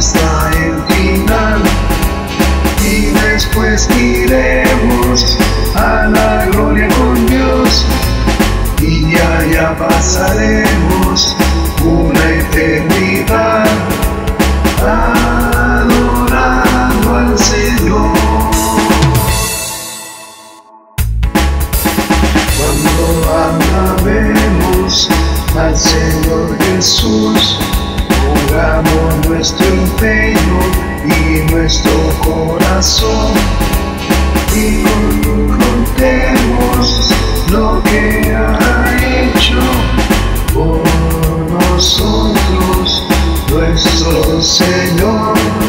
hasta el final y después iremos a la gloria con Dios y ya ya pasaremos una eternidad adorando al Señor. Cuando alabemos al Señor Jesús, nuestro empeño y nuestro corazón y contemos lo que ha hecho por nosotros nuestro Señor.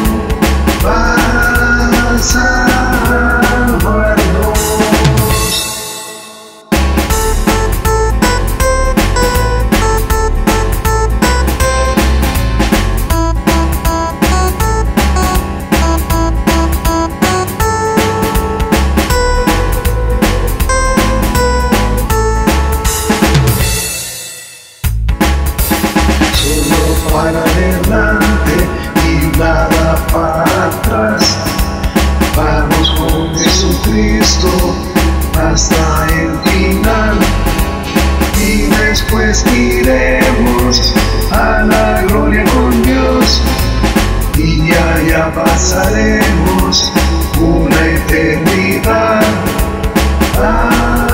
Hasta el final y después iremos a la gloria con Dios y allá pasaremos una eternidad.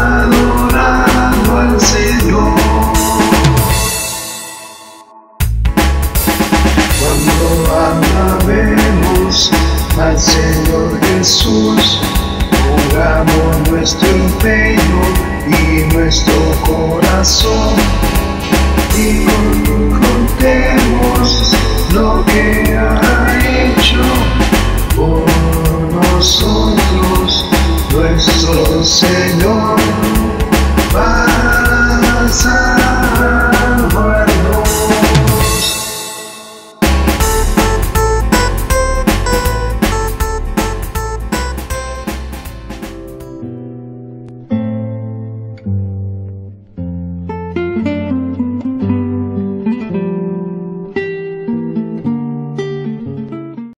Adorando al Señor. Cuando alabemos al Señor Jesús, pongamos nuestro empeño y nuestro corazón y contemos lo que ha hecho por nosotros nuestro Señor.